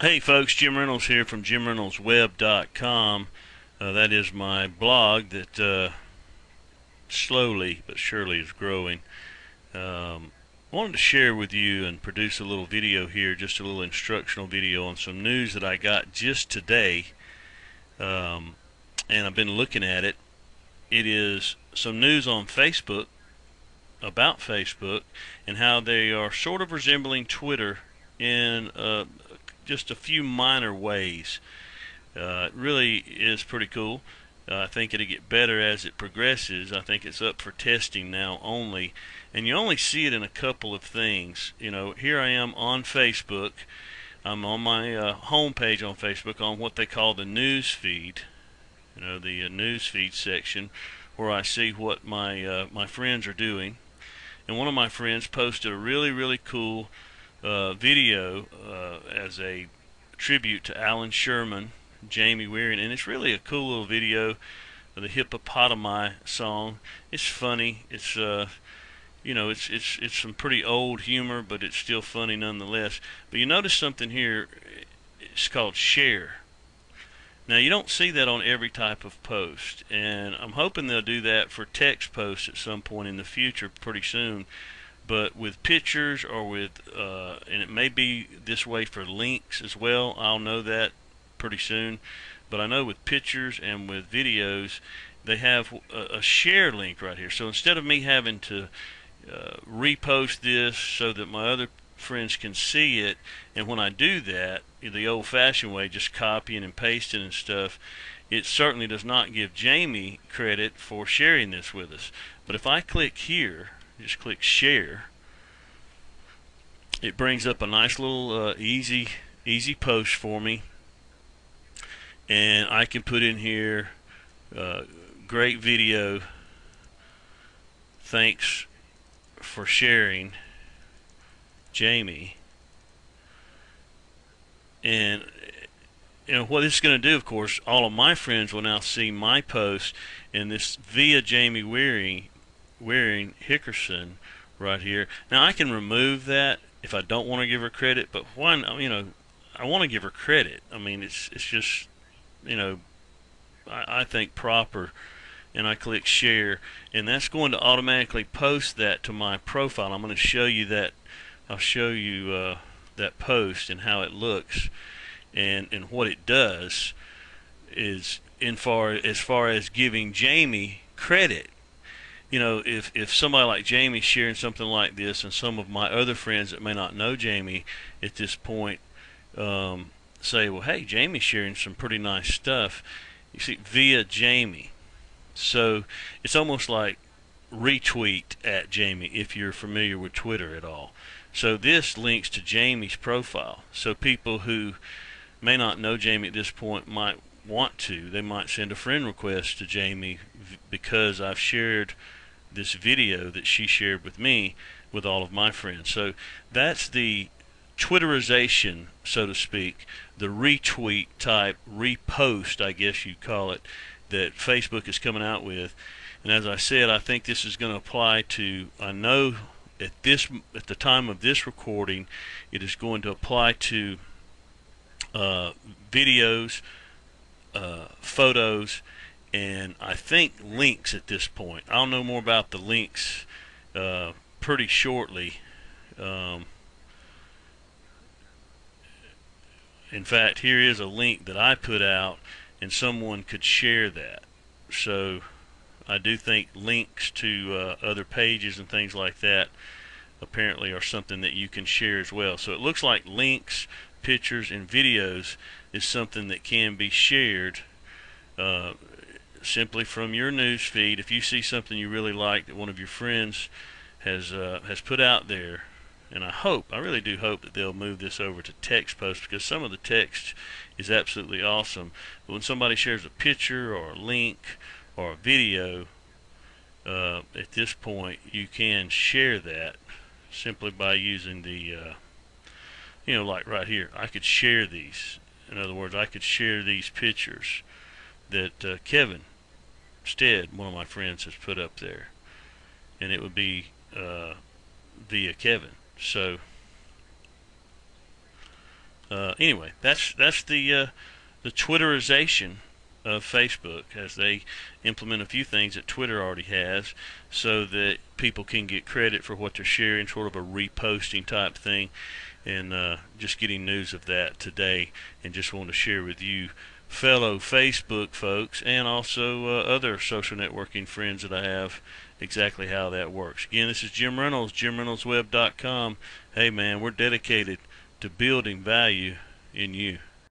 Hey folks, Jim Reynolds here from JimReynoldsWeb.com. Uh, that is my blog that uh, slowly but surely is growing. Um, I wanted to share with you and produce a little video here, just a little instructional video on some news that I got just today. Um, and I've been looking at it. It is some news on Facebook about Facebook and how they are sort of resembling Twitter in uh, just a few minor ways. Uh, it really is pretty cool. Uh, I think it'll get better as it progresses. I think it's up for testing now only. And you only see it in a couple of things. You know, here I am on Facebook. I'm on my uh, home page on Facebook on what they call the news feed. You know, the uh, news feed section where I see what my uh, my friends are doing. And one of my friends posted a really really cool uh, video uh, as a tribute to Alan Sherman, Jamie Weir, and it's really a cool little video of the hippopotami song. It's funny. It's uh, you know, it's it's it's some pretty old humor, but it's still funny nonetheless. But you notice something here. It's called share. Now you don't see that on every type of post, and I'm hoping they'll do that for text posts at some point in the future, pretty soon but with pictures or with uh, and it may be this way for links as well I'll know that pretty soon. But I know with pictures and with videos they have a, a share link right here. So instead of me having to uh, repost this so that my other friends can see it and when I do that the old-fashioned way just copying and pasting and stuff it certainly does not give Jamie credit for sharing this with us. But if I click here just click share. It brings up a nice little uh, easy easy post for me. And I can put in here uh, great video. Thanks for sharing Jamie. And you know what this is going to do of course all of my friends will now see my post and this via Jamie Wearing Wearing Hickerson right here. Now I can remove that if I don't want to give her credit, but one, you know, I want to give her credit. I mean, it's it's just, you know, I, I think proper, and I click share, and that's going to automatically post that to my profile. I'm going to show you that. I'll show you uh, that post and how it looks, and and what it does is in far as far as giving Jamie credit you know, if if somebody like Jamie sharing something like this, and some of my other friends that may not know Jamie at this point um, say, well, hey, Jamie's sharing some pretty nice stuff. You see, via Jamie. So it's almost like retweet at Jamie if you're familiar with Twitter at all. So this links to Jamie's profile. So people who may not know Jamie at this point might want to. They might send a friend request to Jamie because I've shared this video that she shared with me with all of my friends. So that's the Twitterization, so to speak, the retweet type, repost, I guess you'd call it, that Facebook is coming out with. And as I said, I think this is going to apply to, I know at this at the time of this recording, it is going to apply to uh, videos, uh, photos, and I think links at this point. I'll know more about the links uh, pretty shortly. Um, in fact, here is a link that I put out, and someone could share that. So I do think links to uh, other pages and things like that apparently are something that you can share as well. So it looks like links, pictures, and videos is something that can be shared uh, simply from your news feed. If you see something you really like that one of your friends has uh, has put out there, and I hope, I really do hope that they'll move this over to text post because some of the text is absolutely awesome. But when somebody shares a picture or a link or a video, uh, at this point you can share that simply by using the, uh, you know, like right here. I could share these. In other words, I could share these pictures that uh, Kevin Stead, one of my friends, has put up there, and it would be uh, via Kevin. So uh, anyway, that's that's the uh, the Twitterization of Facebook as they implement a few things that Twitter already has, so that people can get credit for what they're sharing, sort of a reposting type thing. And uh, just getting news of that today, and just want to share with you fellow Facebook folks and also uh, other social networking friends that I have exactly how that works. Again, this is Jim Reynolds, JimReynoldsWeb.com. Hey man, we're dedicated to building value in you.